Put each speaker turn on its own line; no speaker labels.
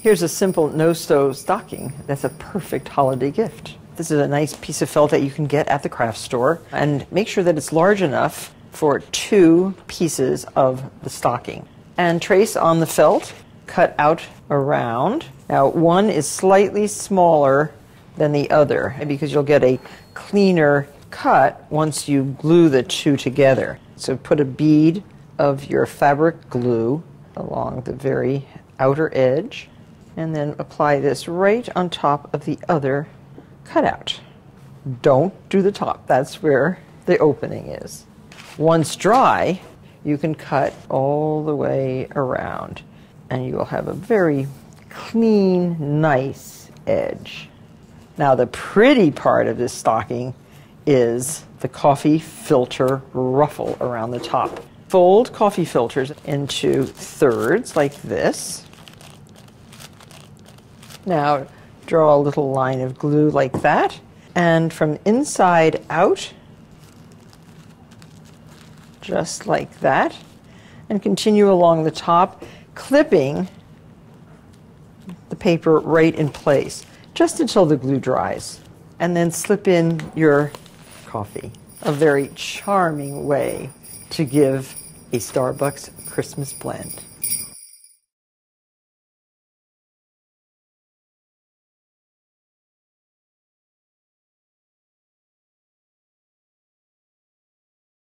Here's a simple no-sew stocking. That's a perfect holiday gift. This is a nice piece of felt that you can get at the craft store and make sure that it's large enough for two pieces of the stocking. And trace on the felt, cut out around. Now one is slightly smaller than the other because you'll get a cleaner cut once you glue the two together. So put a bead of your fabric glue along the very outer edge and then apply this right on top of the other cutout. Don't do the top, that's where the opening is. Once dry, you can cut all the way around and you will have a very clean, nice edge. Now the pretty part of this stocking is the coffee filter ruffle around the top. Fold coffee filters into thirds like this. Now draw a little line of glue like that. And from inside out, just like that. And continue along the top, clipping the paper right in place, just until the glue dries. And then slip in your coffee. A very charming way to give a Starbucks Christmas blend.